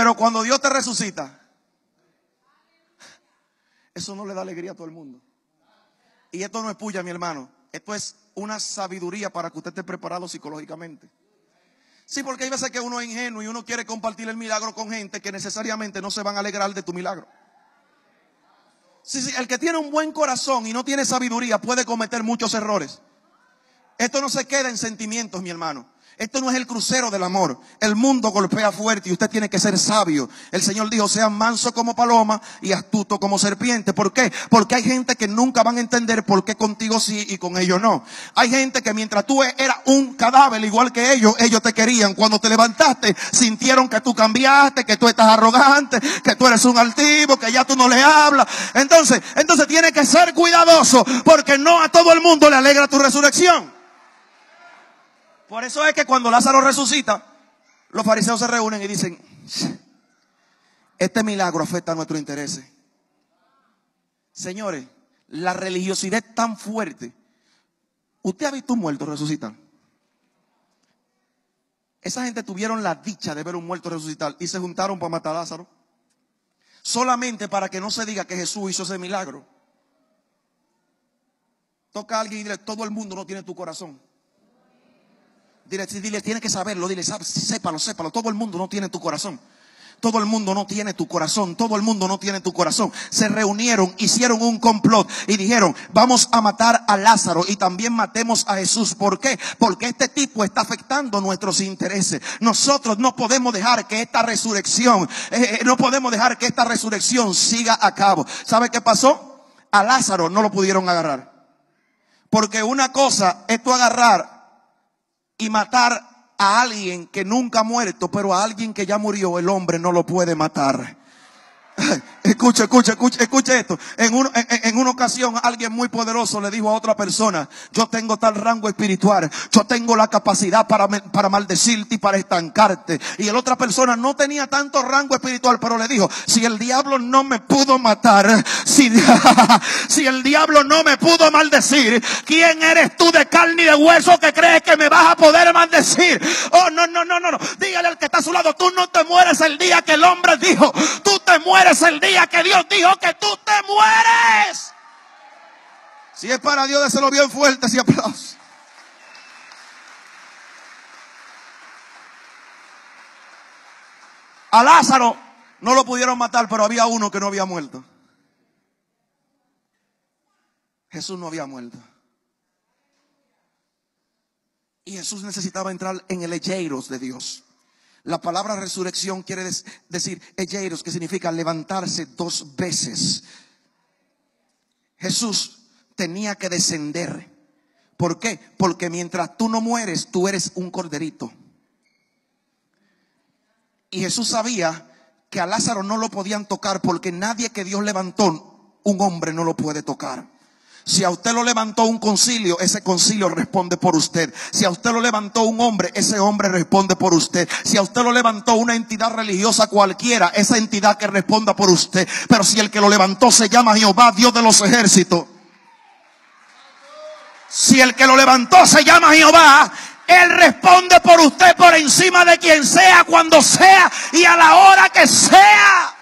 Pero cuando Dios te resucita, eso no le da alegría a todo el mundo. Y esto no es puya, mi hermano. Esto es una sabiduría para que usted esté preparado psicológicamente. Sí, porque hay veces que uno es ingenuo y uno quiere compartir el milagro con gente que necesariamente no se van a alegrar de tu milagro. Sí, sí, el que tiene un buen corazón y no tiene sabiduría puede cometer muchos errores. Esto no se queda en sentimientos, mi hermano. Esto no es el crucero del amor. El mundo golpea fuerte y usted tiene que ser sabio. El Señor dijo, sea manso como paloma y astuto como serpiente. ¿Por qué? Porque hay gente que nunca van a entender por qué contigo sí y con ellos no. Hay gente que mientras tú eras un cadáver igual que ellos, ellos te querían. Cuando te levantaste, sintieron que tú cambiaste, que tú estás arrogante, que tú eres un altivo, que ya tú no le hablas. Entonces, entonces tiene que ser cuidadoso porque no a todo el mundo le alegra tu resurrección. Por eso es que cuando Lázaro resucita, los fariseos se reúnen y dicen, este milagro afecta a nuestro interés. Señores, la religiosidad es tan fuerte. ¿Usted ha visto un muerto resucitar? Esa gente tuvieron la dicha de ver un muerto resucitar y se juntaron para matar a Lázaro. Solamente para que no se diga que Jesús hizo ese milagro. Toca a alguien y dile, todo el mundo no tiene tu corazón. Dile, dile, tiene que saberlo, dile, sépalo, sépalo. Todo el mundo no tiene tu corazón. Todo el mundo no tiene tu corazón. Todo el mundo no tiene tu corazón. Se reunieron, hicieron un complot y dijeron, vamos a matar a Lázaro y también matemos a Jesús. ¿Por qué? Porque este tipo está afectando nuestros intereses. Nosotros no podemos dejar que esta resurrección, eh, eh, no podemos dejar que esta resurrección siga a cabo. ¿Sabe qué pasó? A Lázaro no lo pudieron agarrar. Porque una cosa es tu agarrar y matar a alguien que nunca ha muerto, pero a alguien que ya murió, el hombre no lo puede matar. Escucha, escucha, escucha, escucha esto. En, en, una ocasión alguien muy poderoso le dijo a otra persona, yo tengo tal rango espiritual, yo tengo la capacidad para, para maldecirte y para estancarte. Y la otra persona no tenía tanto rango espiritual, pero le dijo, si el diablo no me pudo matar, si, si el diablo no me pudo maldecir, ¿quién eres tú de carne y de hueso que crees que me vas a poder maldecir? Oh, no, no, no, no, no. Dígale al que está a su lado, tú no te mueres el día que el hombre dijo, tú te mueres el día que Dios dijo que tú te mueres. Si es para Dios, déselo bien fuerte ese aplauso. A Lázaro no lo pudieron matar, pero había uno que no había muerto. Jesús no había muerto. Y Jesús necesitaba entrar en el Ejeiros de Dios. La palabra resurrección quiere decir Ejeiros, que significa levantarse dos veces. Jesús tenía que descender. ¿Por qué? Porque mientras tú no mueres, tú eres un corderito. Y Jesús sabía que a Lázaro no lo podían tocar porque nadie que Dios levantó, un hombre no lo puede tocar. Si a usted lo levantó un concilio, ese concilio responde por usted. Si a usted lo levantó un hombre, ese hombre responde por usted. Si a usted lo levantó una entidad religiosa cualquiera, esa entidad que responda por usted. Pero si el que lo levantó se llama Jehová, Dios de los ejércitos. Si el que lo levantó se llama Jehová, Él responde por usted por encima de quien sea, cuando sea y a la hora que sea.